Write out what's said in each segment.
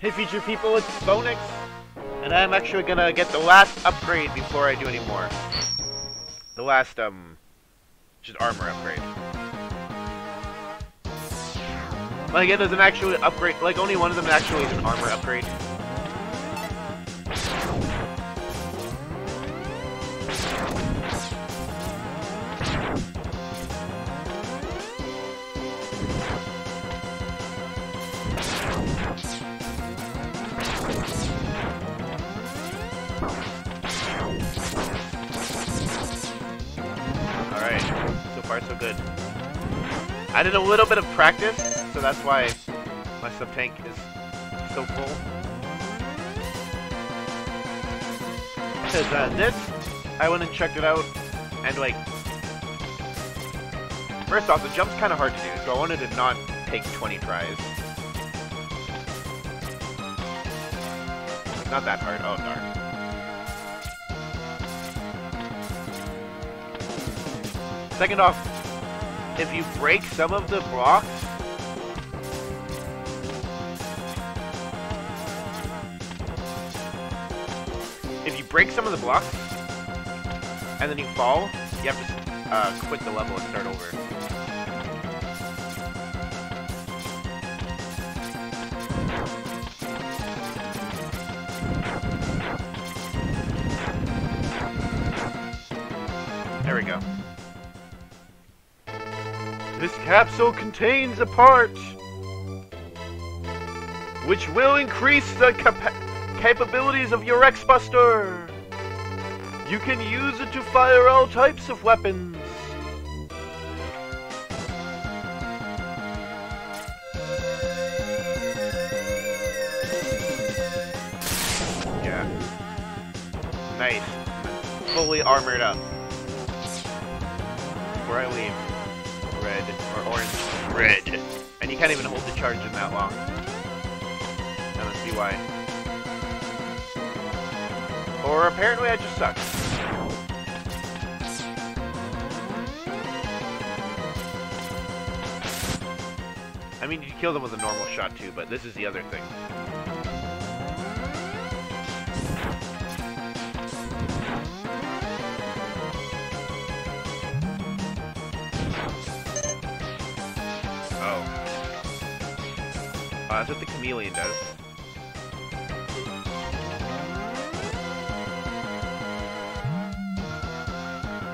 Hey, future people, it's FonyX, and I'm actually gonna get the last upgrade before I do any more. The last, um, just armor upgrade. Like, it doesn't actually upgrade, like, only one of them actually is an armor upgrade. Far so good. I did a little bit of practice, so that's why my sub-tank is so full. Because uh, this, I went and checked it out, and like, first off, the jump's kind of hard to do, so I wanted to not take 20 tries. Not that hard, oh darn. Second off, if you break some of the blocks, if you break some of the blocks, and then you fall, you have to uh, quit the level and start over. This capsule contains a part which will increase the capa capabilities of your X-Buster. You can use it to fire all types of weapons. Yeah. Nice. Fully armored up. Before I leave red or orange. Red. And you can't even hold the charge in that long. I don't see why. Or apparently I just suck. I mean, you kill them with a normal shot too, but this is the other thing. That's what the chameleon does.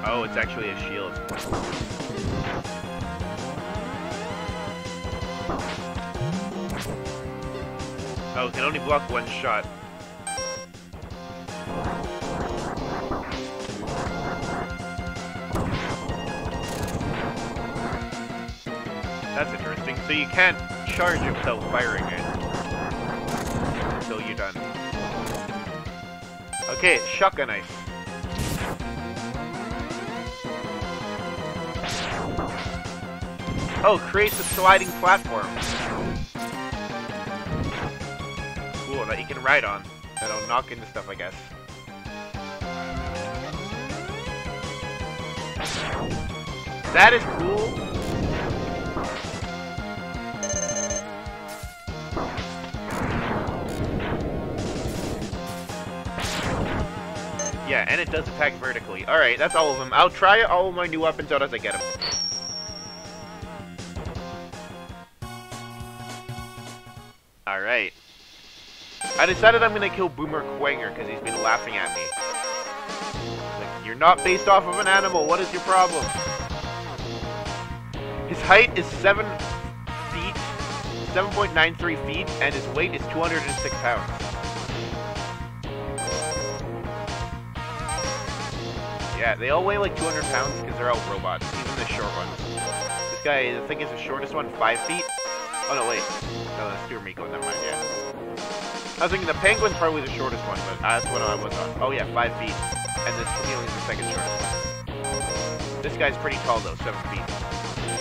Oh, it's actually a shield. Oh, it can only block one shot. That's interesting. So you can't charge without firing it. Until you're done. Okay, Shotgun Ice. Oh, creates a sliding platform. Cool, that you can ride on. That'll knock into stuff, I guess. That is cool. Yeah, and it does attack vertically. Alright, that's all of them. I'll try all of my new weapons out as I get them. Alright. I decided I'm gonna kill Boomer Kuwanger because he's been laughing at me. Like, you're not based off of an animal, what is your problem? His height is 7 feet, 7.93 feet, and his weight is 206 pounds. Yeah, they all weigh like 200 pounds because they're all robots, even the short ones. This guy, I think is the shortest one, 5 feet. Oh no, wait. No, that's Stuart Miko, never mind, yeah. I was thinking the penguin's probably the shortest one, but that's what I was on. Oh yeah, 5 feet. And this chameleon's the second shortest one. This guy's pretty tall though, 7 feet.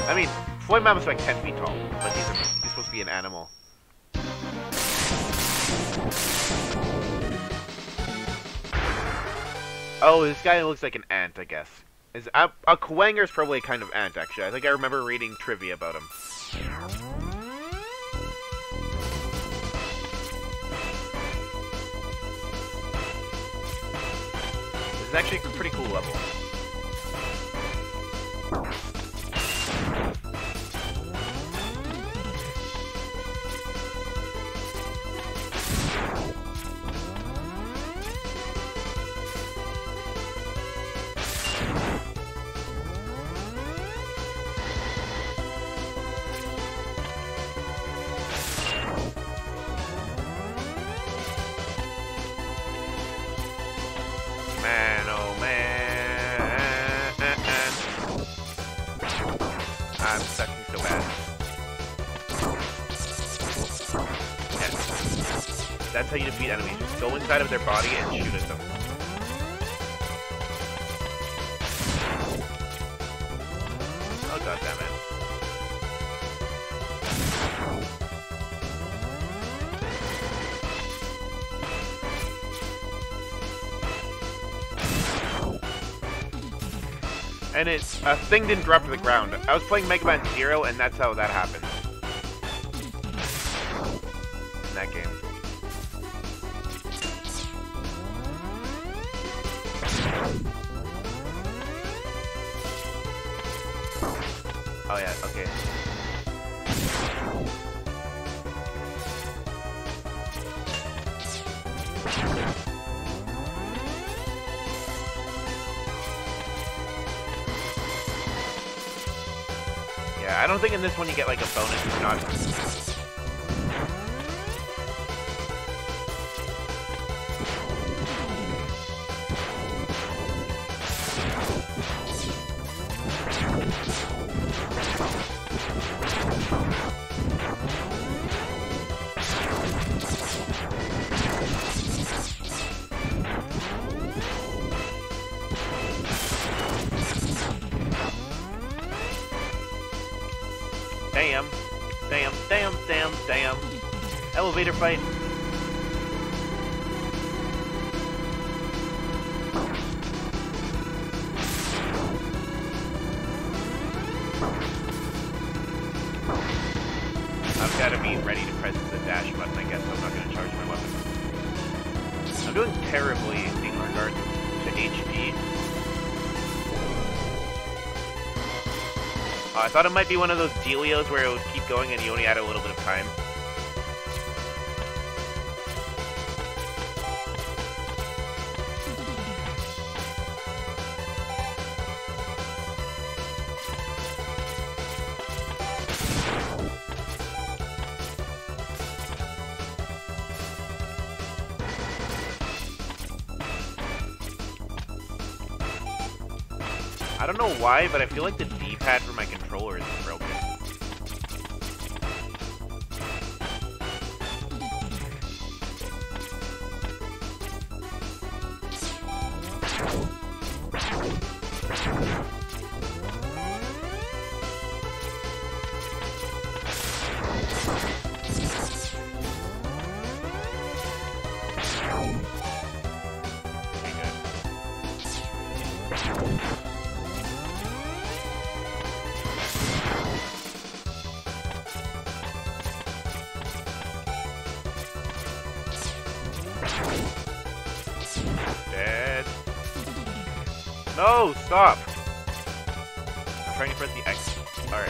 I mean, Flame Mammoth's like 10 feet tall, but he's, a, he's supposed to be an animal. Oh, this guy looks like an ant, I guess. Is a, a is probably a kind of ant, actually. I think I remember reading trivia about him. This is actually a pretty cool level. Man, oh man. I'm sucking so bad. Yes. That's how you defeat enemies. Just go inside of their body and shoot at them. And it's a thing didn't drop to the ground. I was playing Mega Man Zero, and that's how that happened. In that game. Oh yeah, okay. I don't think in this one you get like a bonus for not. Fight. I've got to be ready to press the dash button, I guess. I'm not going to charge my weapon. I'm doing terribly in regards to HP. Uh, I thought it might be one of those dealios where it would keep going and you only had a little bit of time. Why, but I feel like the D-pad for my controller is broken. No, stop! I'm trying to press the X. Alright.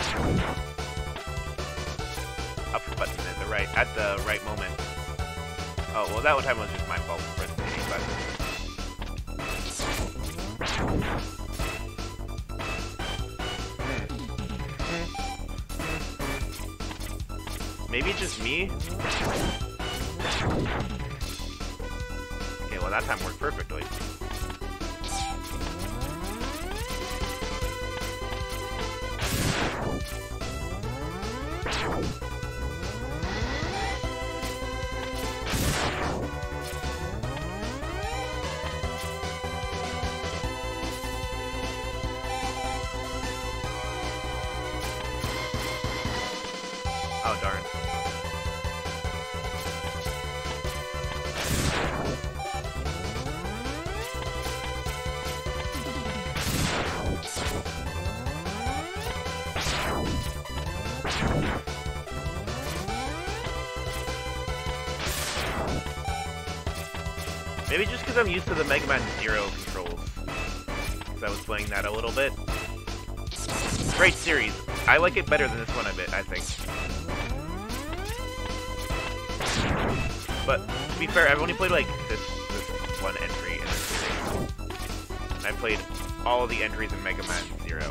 Up button at the right, at the right moment. Oh, well that one time was just my fault for pressing the A button. Maybe just me? Okay, well that time worked perfectly. Because I'm used to the Mega Man Zero controls. Because I was playing that a little bit. Great series. I like it better than this one a bit, I think. But, to be fair, I've only played, like, this, this one entry in the series. I played all the entries in Mega Man Zero.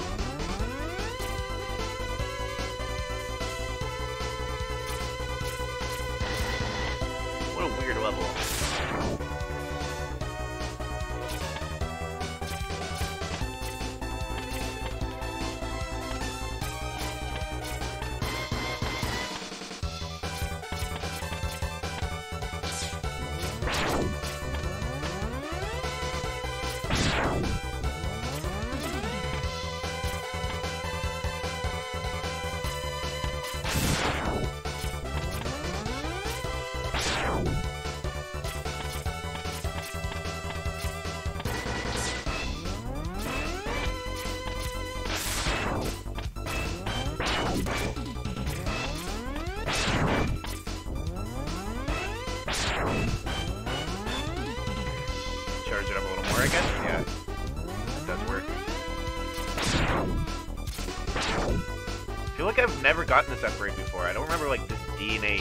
Like I've never gotten this upgrade before. I don't remember, like, this DNA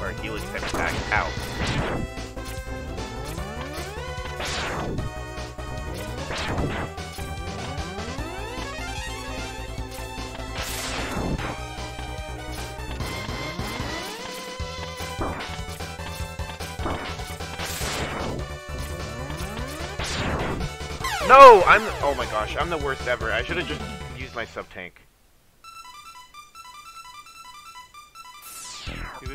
or Helix type attack. out. No! I'm- oh my gosh, I'm the worst ever. I should have just used my sub-tank.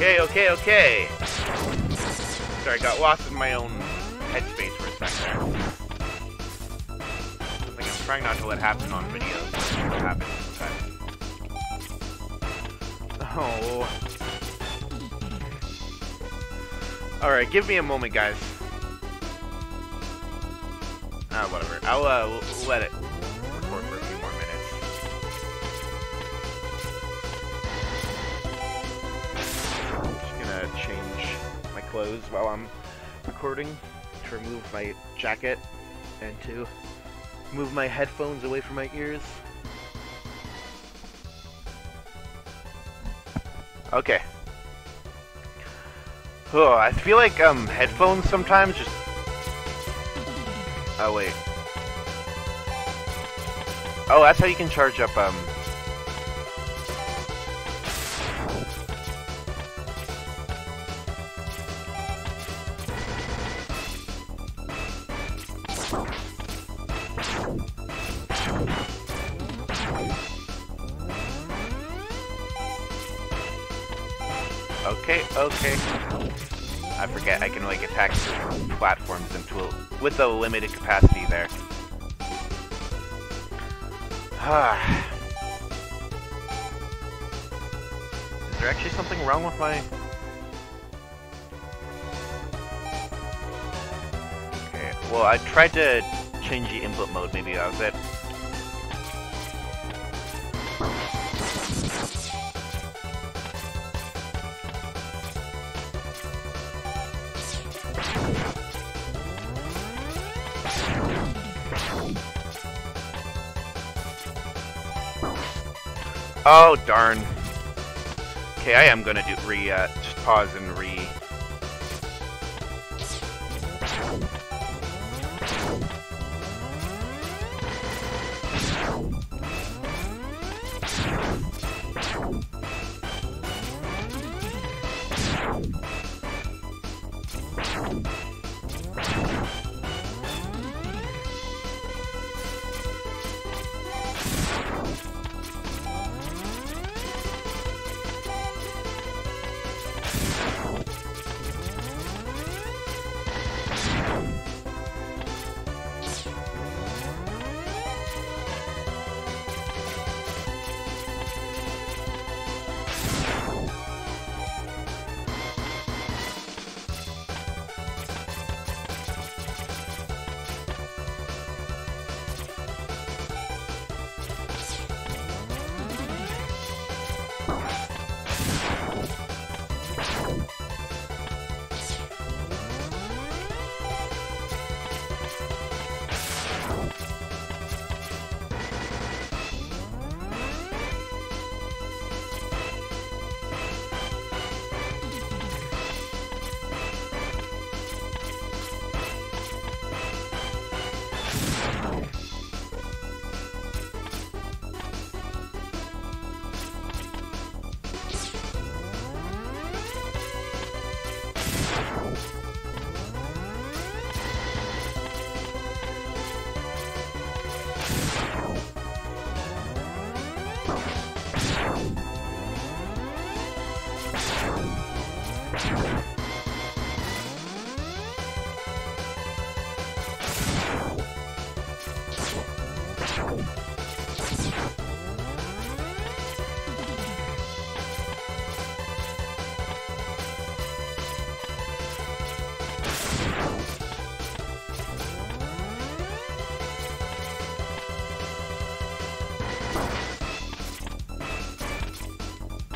Okay, okay, okay. Sorry, I got lost in my own headspace for a second. Something I'm trying not to let happen on videos. What happens sometimes. Oh. Alright, give me a moment, guys. Ah, whatever. I'll uh, let it while I'm recording to remove my jacket and to move my headphones away from my ears. Okay. Oh, I feel like um headphones sometimes just Oh wait. Oh, that's how you can charge up um Okay. I forget, I can like attack platforms into a, with a limited capacity there. Is there actually something wrong with my... Okay, well I tried to change the input mode, maybe that was it. Oh, darn. Okay, I am gonna do re, uh, just pause and re...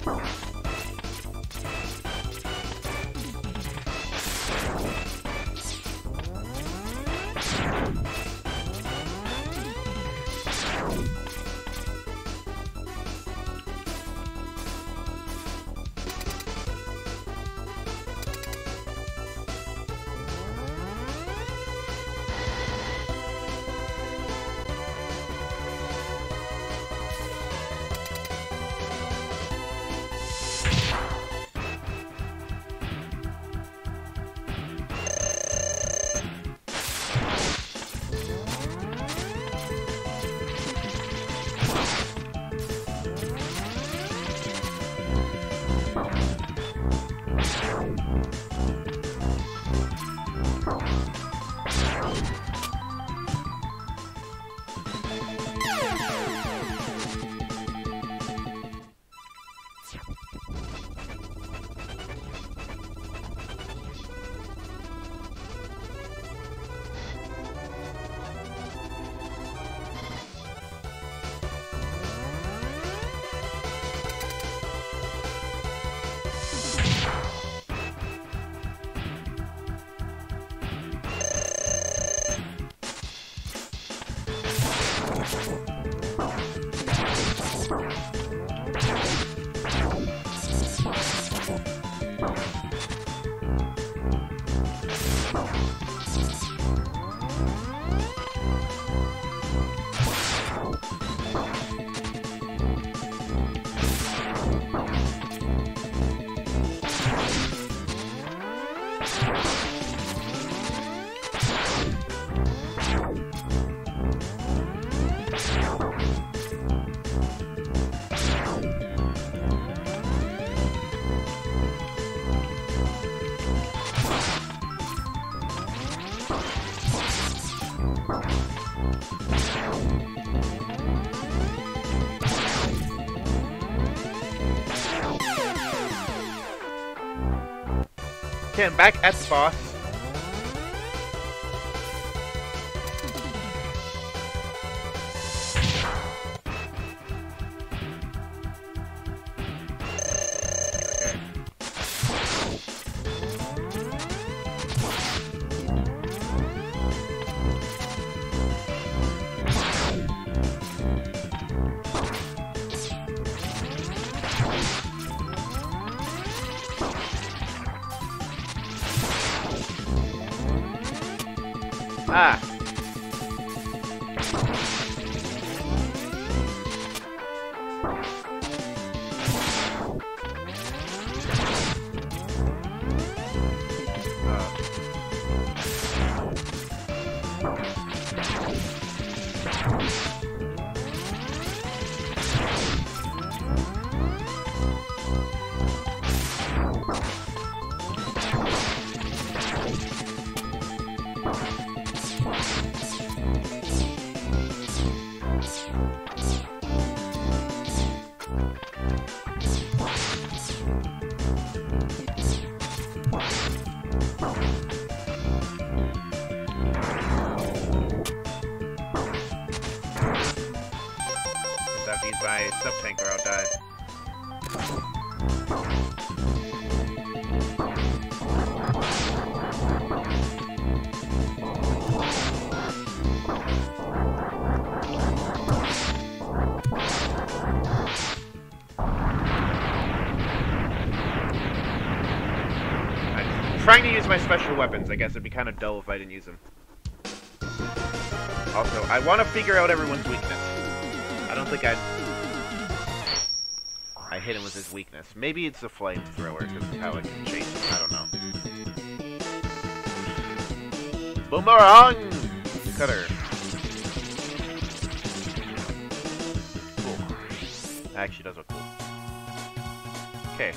Boom. you Oh. Okay, back at the boss. Ah. my sub tank or I'll die. I guess it'd be kind of dull if I didn't use them. Also, I want to figure out everyone's weakness. I don't think I... I hit him with his weakness. Maybe it's the flamethrower, because how I can chase him. I don't know. Boomerang! Cutter. Cool. That actually does look cool. Okay.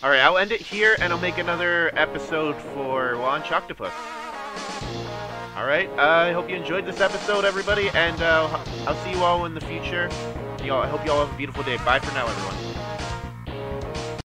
Alright, I'll end it here, and I'll make another episode for Launch Octopus. Alright, uh, I hope you enjoyed this episode, everybody, and uh, I'll see you all in the future. Y'all, I hope you all have a beautiful day. Bye for now, everyone.